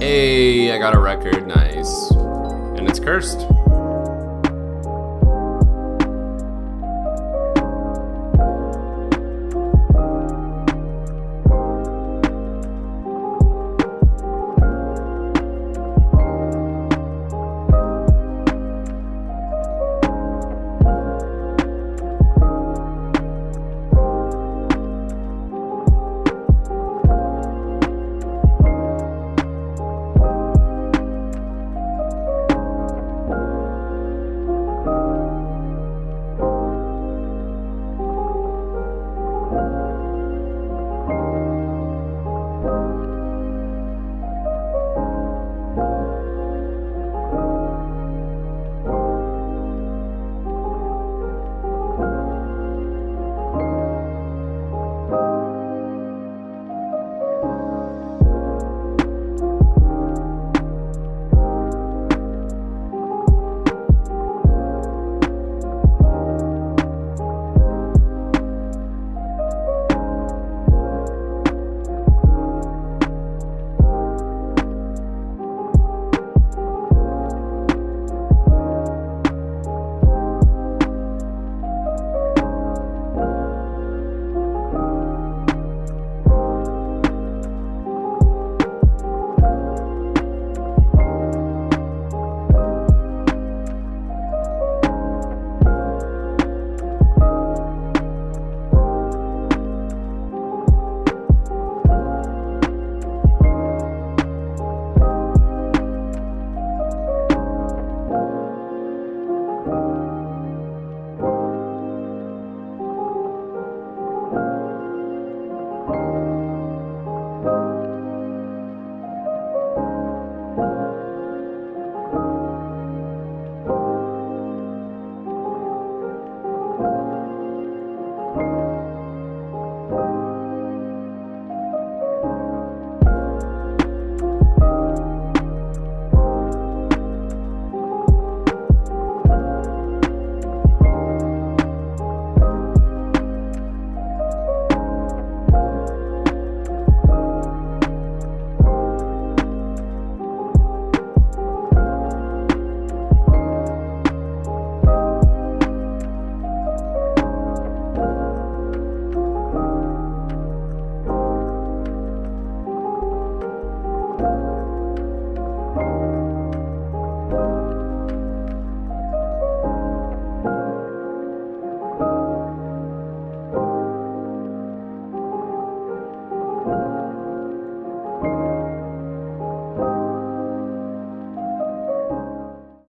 Hey, I got a record. Nice. And it's cursed.